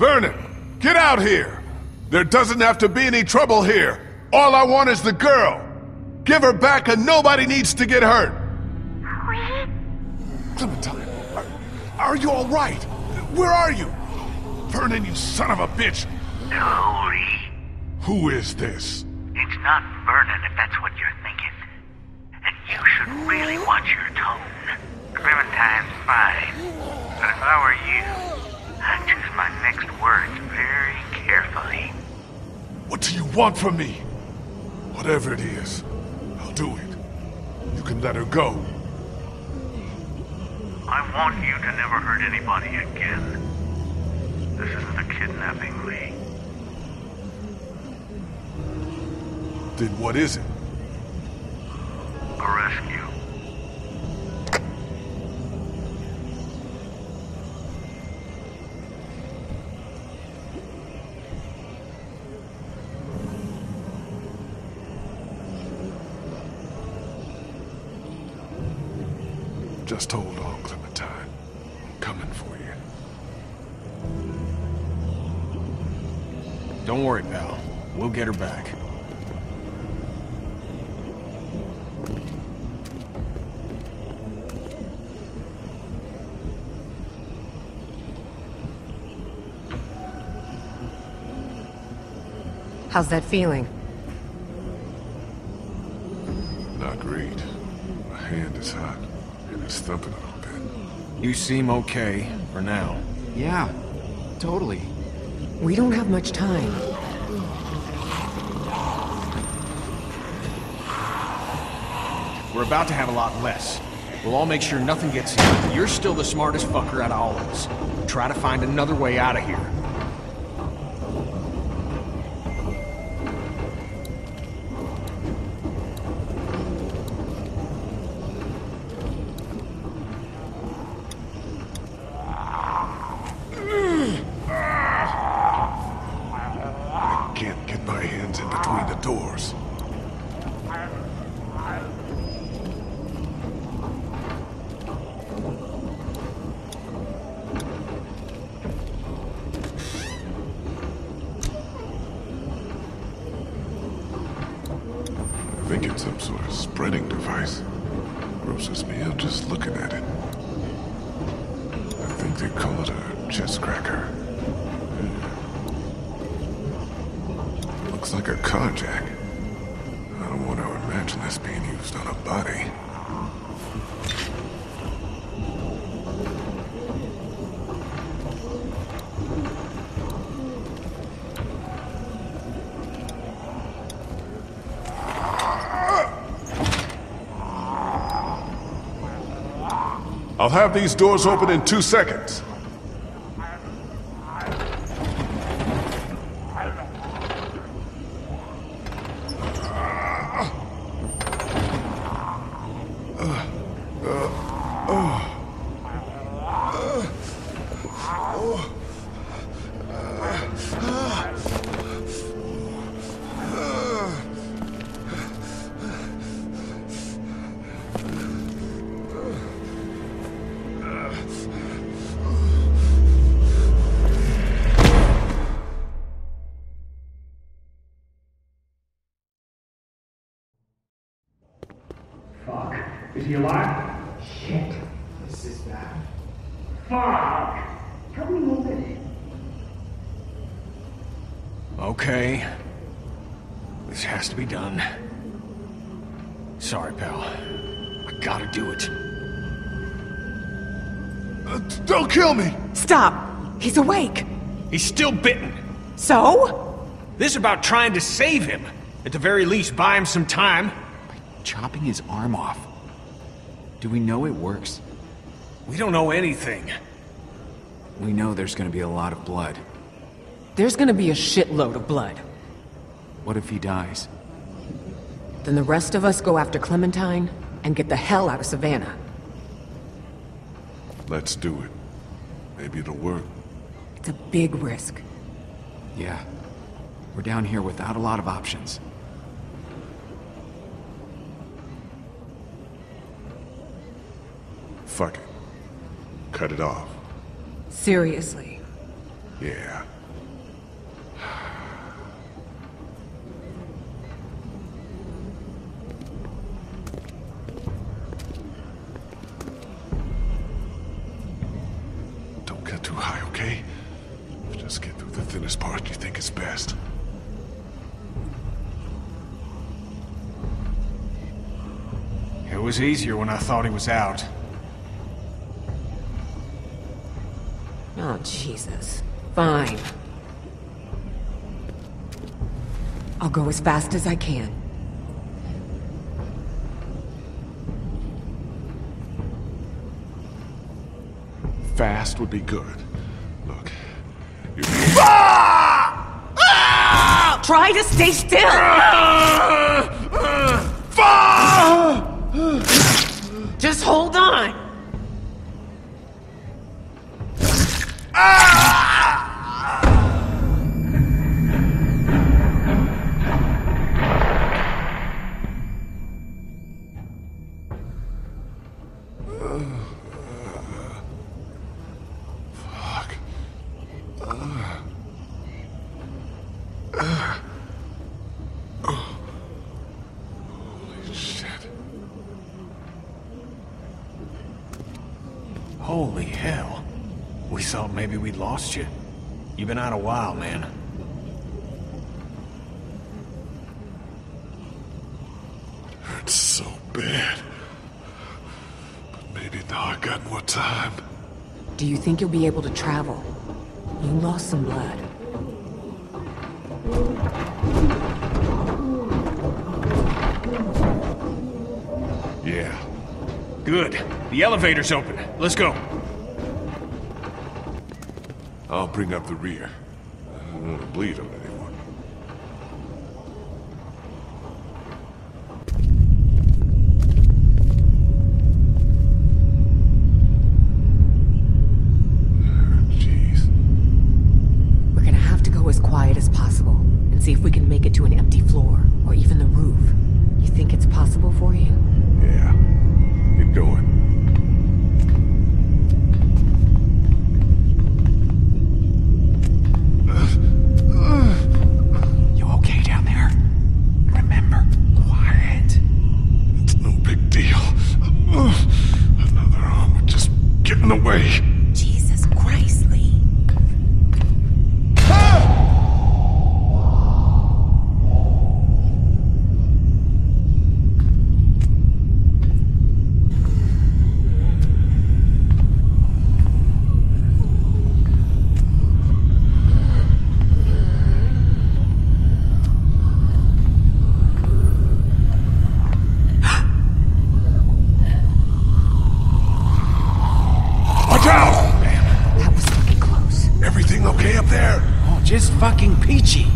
Vernon, get out here! There doesn't have to be any trouble here. All I want is the girl. Give her back and nobody needs to get hurt. Clementine, are, are you all right? Where are you? Vernon, you son of a bitch! Hurry. Who is this? It's not Vernon if that's what you're thinking. And you should really watch your tone. Clementine's fine. But if I were you, my next words very carefully. What do you want from me? Whatever it is, I'll do it. You can let her go. I want you to never hurt anybody again. This isn't a kidnapping, Lee. Then what is it? A rescue. Just hold on, Clementine. I'm coming for you. Don't worry, pal. We'll get her back. How's that feeling? Not great. My hand is hot, it's thumping a little bit. You seem okay, for now. Yeah, totally. We don't have much time. We're about to have a lot less. We'll all make sure nothing gets in. You're still the smartest fucker out of all of us. Try to find another way out of here. I can't get my hands in between the doors. I think it's some sort of spreading device. Grosses me out just looking at it. I think they call it a chest cracker. Looks like a car jack. I don't want to imagine this being used on a body. I'll have these doors open in two seconds. Is he alive? Shit. This is bad. Fuck! Help me open it. Okay. This has to be done. Sorry, pal. I gotta do it. Uh, don't kill me! Stop! He's awake! He's still bitten. So? This is about trying to save him. At the very least, buy him some time. By chopping his arm off. Do we know it works? We don't know anything. We know there's gonna be a lot of blood. There's gonna be a shitload of blood. What if he dies? Then the rest of us go after Clementine and get the hell out of Savannah. Let's do it. Maybe it'll work. It's a big risk. Yeah. We're down here without a lot of options. Fuck it. Cut it off. Seriously. Yeah. Don't get too high, okay? Just get through the thinnest part you think is best. It was easier when I thought he was out. Oh, Jesus. Fine. I'll go as fast as I can. Fast would be good. Look, you ah! Try to stay still! Ah! Ah! Just hold on! Ah! fuck. Holy shit. Holy hell. We thought maybe we'd lost you. You've been out a while, man. Hurts so bad. But maybe now I got more time. Do you think you'll be able to travel? You lost some blood. Yeah. Good. The elevator's open. Let's go. I'll bring up the rear. I don't want to bleed on anyone. The way. Jesus Christ, Lee. Watch out! That was fucking close. Everything okay up there? Oh, just fucking peachy.